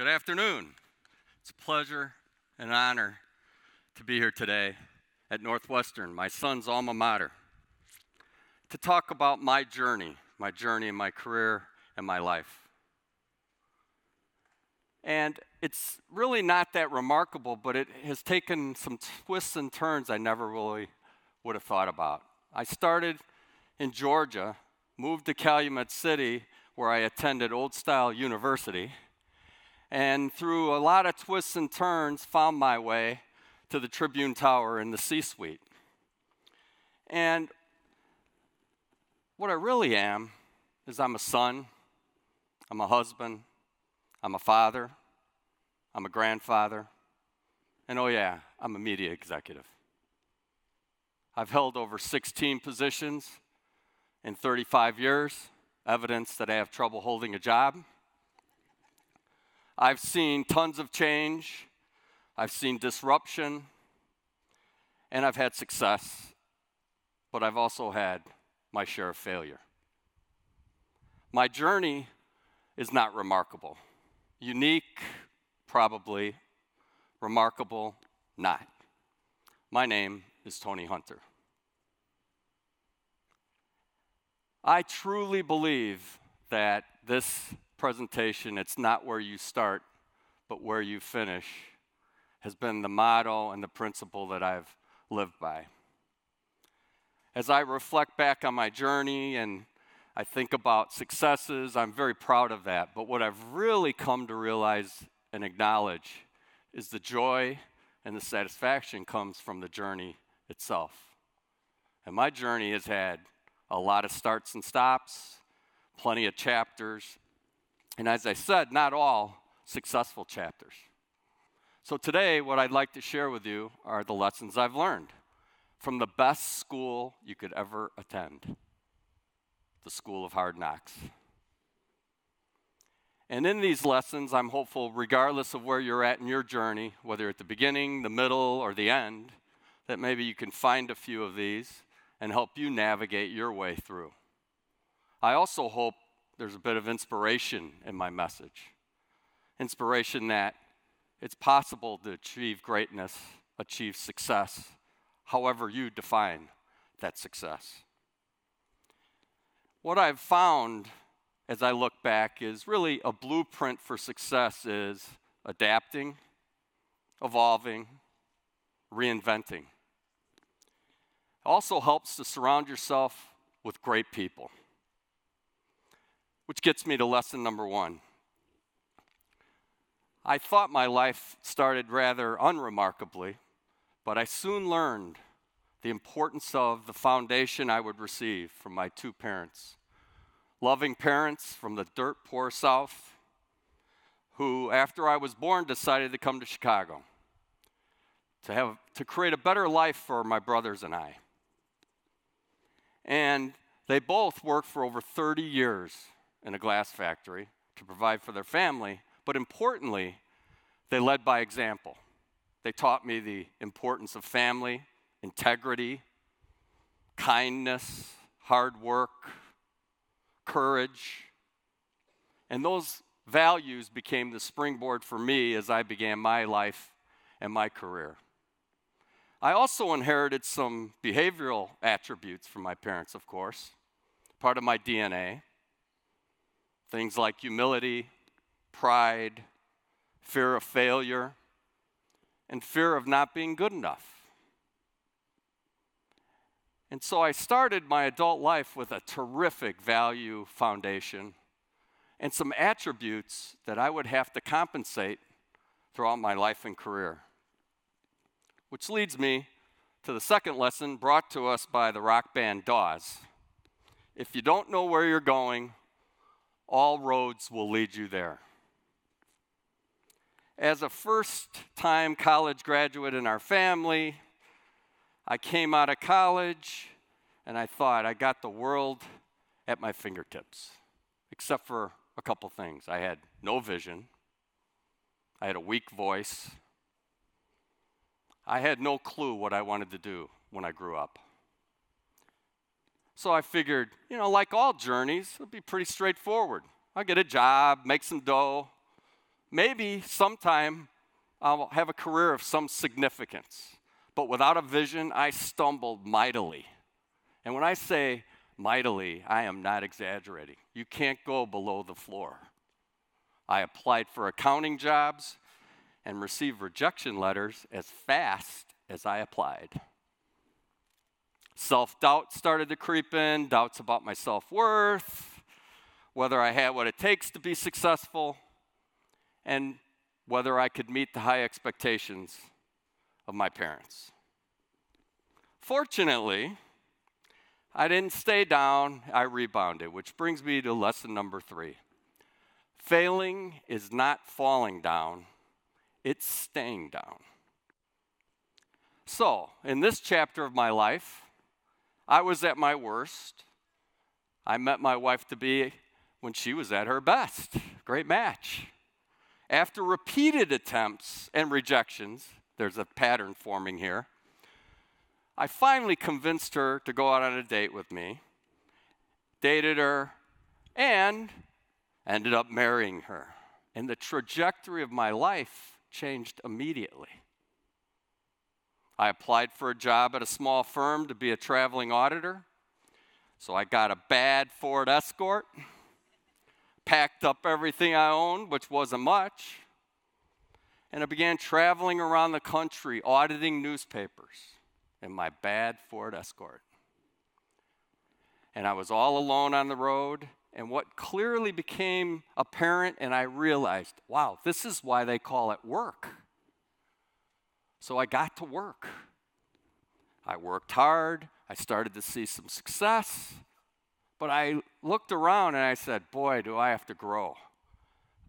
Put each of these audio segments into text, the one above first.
Good afternoon. It's a pleasure and an honor to be here today at Northwestern, my son's alma mater, to talk about my journey, my journey in my career and my life. And it's really not that remarkable, but it has taken some twists and turns I never really would have thought about. I started in Georgia, moved to Calumet City, where I attended Old Style University and through a lot of twists and turns, found my way to the Tribune Tower in the C suite. And what I really am is I'm a son, I'm a husband, I'm a father, I'm a grandfather, and oh, yeah, I'm a media executive. I've held over 16 positions in 35 years, evidence that I have trouble holding a job. I've seen tons of change, I've seen disruption, and I've had success, but I've also had my share of failure. My journey is not remarkable. Unique, probably. Remarkable, not. My name is Tony Hunter. I truly believe that this presentation, it's not where you start, but where you finish, has been the motto and the principle that I've lived by. As I reflect back on my journey and I think about successes, I'm very proud of that. But what I've really come to realize and acknowledge is the joy and the satisfaction comes from the journey itself. And my journey has had a lot of starts and stops, plenty of chapters, and as I said, not all successful chapters. So today, what I'd like to share with you are the lessons I've learned from the best school you could ever attend the School of Hard Knocks. And in these lessons, I'm hopeful, regardless of where you're at in your journey, whether at the beginning, the middle, or the end, that maybe you can find a few of these and help you navigate your way through. I also hope there's a bit of inspiration in my message. Inspiration that it's possible to achieve greatness, achieve success, however you define that success. What I've found as I look back is really a blueprint for success is adapting, evolving, reinventing. It also helps to surround yourself with great people. Which gets me to lesson number one. I thought my life started rather unremarkably, but I soon learned the importance of the foundation I would receive from my two parents. Loving parents from the dirt poor South, who, after I was born, decided to come to Chicago to, have, to create a better life for my brothers and I. And they both worked for over 30 years in a glass factory to provide for their family, but importantly, they led by example. They taught me the importance of family, integrity, kindness, hard work, courage. And those values became the springboard for me as I began my life and my career. I also inherited some behavioral attributes from my parents, of course, part of my DNA. Things like humility, pride, fear of failure, and fear of not being good enough. And so I started my adult life with a terrific value foundation and some attributes that I would have to compensate throughout my life and career. Which leads me to the second lesson brought to us by the rock band Dawes. If you don't know where you're going, all roads will lead you there. As a first time college graduate in our family, I came out of college and I thought I got the world at my fingertips, except for a couple things. I had no vision, I had a weak voice, I had no clue what I wanted to do when I grew up. So I figured, you know, like all journeys, it'd be pretty straightforward. I'll get a job, make some dough, maybe sometime I'll have a career of some significance. But without a vision, I stumbled mightily. And when I say mightily, I am not exaggerating. You can't go below the floor. I applied for accounting jobs and received rejection letters as fast as I applied. Self doubt started to creep in, doubts about my self worth, whether I had what it takes to be successful, and whether I could meet the high expectations of my parents. Fortunately, I didn't stay down, I rebounded, which brings me to lesson number three. Failing is not falling down, it's staying down. So, in this chapter of my life, I was at my worst. I met my wife to be when she was at her best. Great match. After repeated attempts and rejections, there's a pattern forming here. I finally convinced her to go out on a date with me, dated her, and ended up marrying her. And the trajectory of my life changed immediately. I applied for a job at a small firm to be a traveling auditor. So I got a bad Ford Escort packed up everything I owned, which wasn't much, and I began traveling around the country auditing newspapers in my bad Ford Escort. And I was all alone on the road, and what clearly became apparent, and I realized, wow, this is why they call it work. So I got to work. I worked hard. I started to see some success. But I looked around and I said, boy, do I have to grow.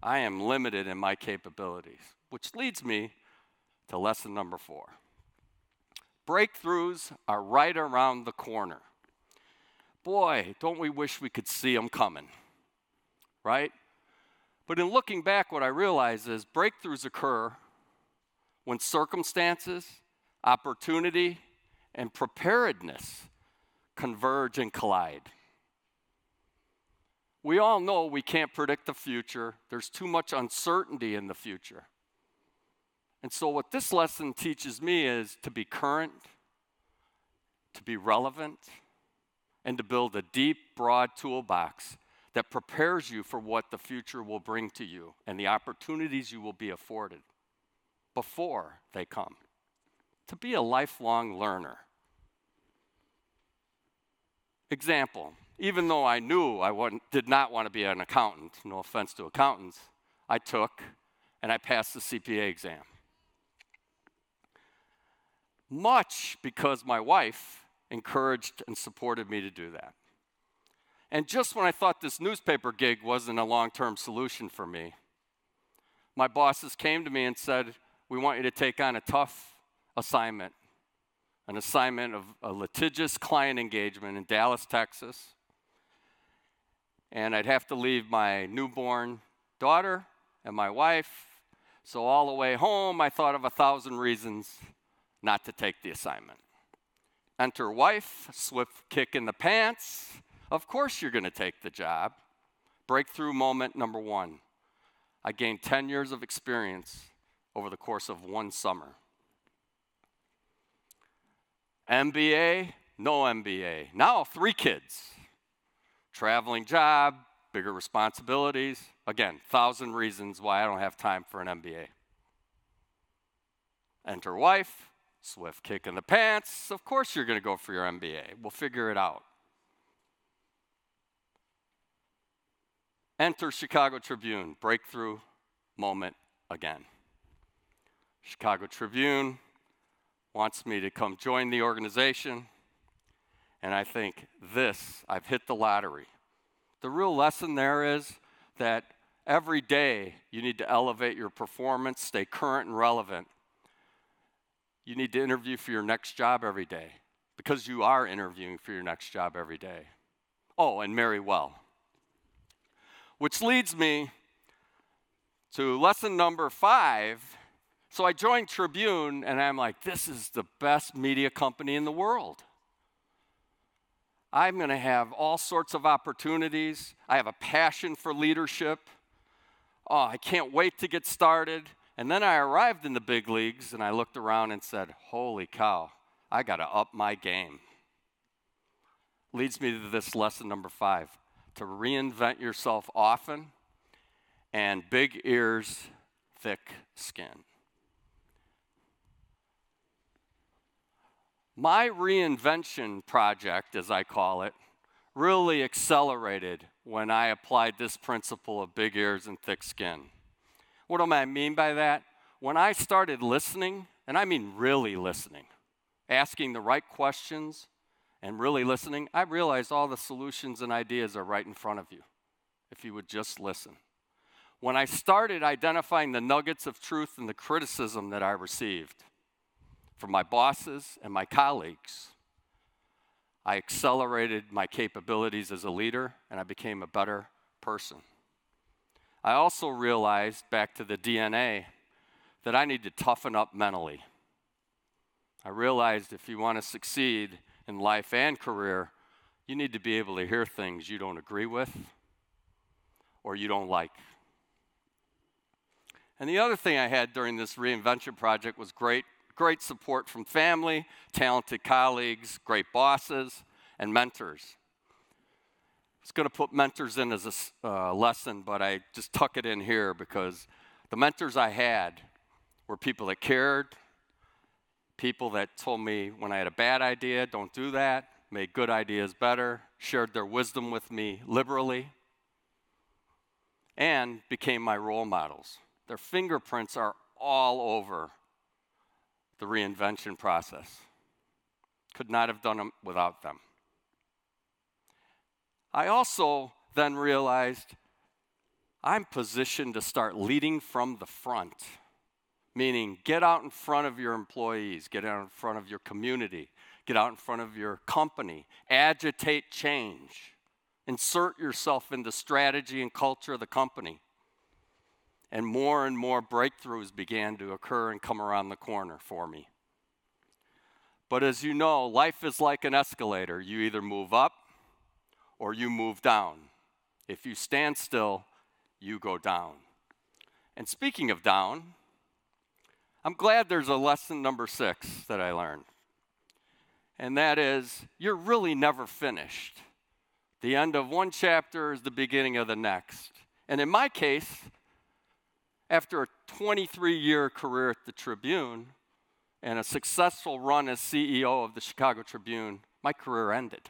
I am limited in my capabilities, which leads me to lesson number four. Breakthroughs are right around the corner. Boy, don't we wish we could see them coming, right? But in looking back, what I realize is breakthroughs occur when circumstances, opportunity, and preparedness converge and collide. We all know we can't predict the future, there's too much uncertainty in the future. And so, what this lesson teaches me is to be current, to be relevant, and to build a deep, broad toolbox that prepares you for what the future will bring to you and the opportunities you will be afforded before they come. To be a lifelong learner. Example even though I knew I did not want to be an accountant, no offense to accountants, I took and I passed the CPA exam. Much because my wife encouraged and supported me to do that. And just when I thought this newspaper gig wasn't a long term solution for me, my bosses came to me and said, We want you to take on a tough assignment an assignment of a litigious client engagement in Dallas, Texas, and I'd have to leave my newborn daughter and my wife. So, all the way home, I thought of a thousand reasons not to take the assignment. Enter wife, swift kick in the pants. Of course, you're going to take the job. Breakthrough moment number one I gained 10 years of experience over the course of one summer. MBA, no MBA. Now, three kids traveling job, bigger responsibilities. Again, thousand reasons why I don't have time for an MBA. Enter wife, swift kick in the pants. Of course, you're going to go for your MBA. We'll figure it out. Enter Chicago Tribune, breakthrough moment again. Chicago Tribune wants me to come join the organization. And I think this, I've hit the lottery. The real lesson there is that every day you need to elevate your performance, stay current and relevant. You need to interview for your next job every day because you are interviewing for your next job every day. Oh, and marry well. Which leads me to lesson number five. So I joined Tribune and I'm like, this is the best media company in the world. I'm going to have all sorts of opportunities. I have a passion for leadership. oh, I can't wait to get started. And then I arrived in the big leagues and I looked around and said, holy cow, I got to up my game. Leads me to this lesson number five to reinvent yourself often and big ears, thick skin. My reinvention project, as I call it, really accelerated when I applied this principle of big ears and thick skin. What do I mean by that? When I started listening, and I mean really listening, asking the right questions and really listening, I realized all the solutions and ideas are right in front of you if you would just listen. When I started identifying the nuggets of truth and the criticism that I received from my bosses and my colleagues, I accelerated my capabilities as a leader and I became a better person. I also realized, back to the DNA, that I need to toughen up mentally. I realized if you want to succeed in life and career, you need to be able to hear things you don't agree with or you don't like. And the other thing I had during this reinvention project was great great support from family, talented colleagues, great bosses, and mentors. I was going to put mentors in as a uh, lesson, but I just tuck it in here because the mentors I had were people that cared, people that told me when I had a bad idea, don't do that, made good ideas better, shared their wisdom with me liberally, and became my role models. Their fingerprints are all over the reinvention process. Could not have done them without them. I also then realized I'm positioned to start leading from the front, meaning get out in front of your employees, get out in front of your community, get out in front of your company, agitate change, insert yourself in the strategy and culture of the company and more and more breakthroughs began to occur and come around the corner for me. But as you know, life is like an escalator. You either move up or you move down. If you stand still, you go down. And speaking of down, I'm glad there's a lesson number six that I learned. And that is, you're really never finished. The end of one chapter is the beginning of the next. And in my case, after a 23 year career at the Tribune and a successful run as CEO of the Chicago Tribune, my career ended.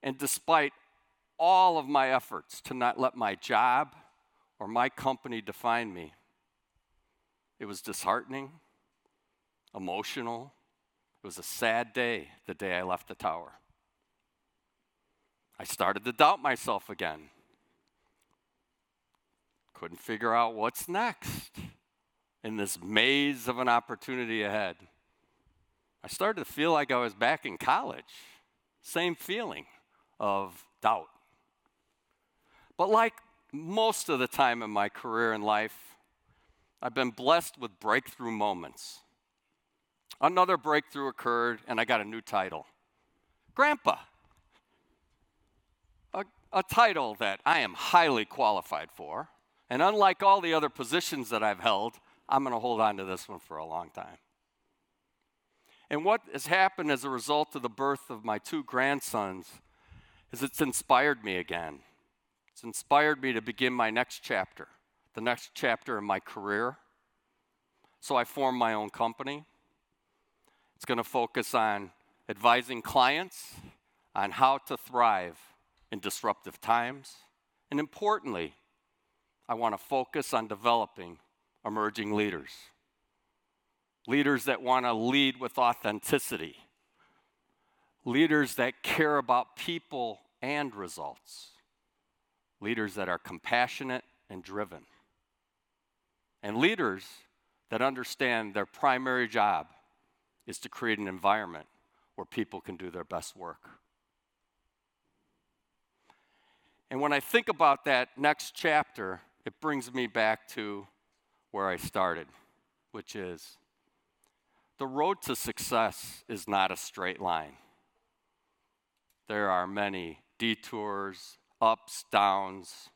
And despite all of my efforts to not let my job or my company define me, it was disheartening, emotional. It was a sad day the day I left the tower. I started to doubt myself again couldn't figure out what's next in this maze of an opportunity ahead. I started to feel like I was back in college. Same feeling of doubt. But like most of the time in my career and life, I've been blessed with breakthrough moments. Another breakthrough occurred, and I got a new title Grandpa. A, a title that I am highly qualified for. And unlike all the other positions that I've held, I'm going to hold on to this one for a long time. And what has happened as a result of the birth of my two grandsons is it's inspired me again. It's inspired me to begin my next chapter, the next chapter in my career. So I formed my own company. It's going to focus on advising clients on how to thrive in disruptive times, and importantly, I want to focus on developing emerging leaders. Leaders that want to lead with authenticity. Leaders that care about people and results. Leaders that are compassionate and driven. And leaders that understand their primary job is to create an environment where people can do their best work. And when I think about that next chapter, it brings me back to where I started, which is the road to success is not a straight line. There are many detours, ups, downs.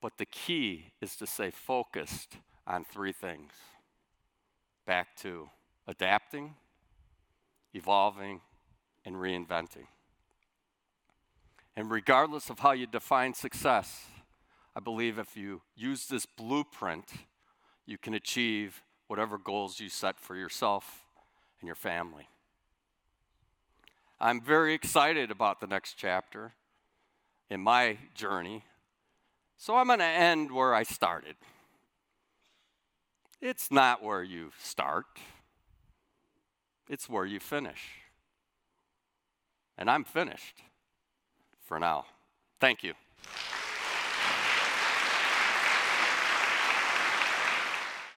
But the key is to stay focused on three things back to adapting, evolving, and reinventing. And regardless of how you define success, I believe if you use this blueprint, you can achieve whatever goals you set for yourself and your family. I'm very excited about the next chapter in my journey, so I'm going to end where I started. It's not where you start, it's where you finish. And I'm finished for now. Thank you.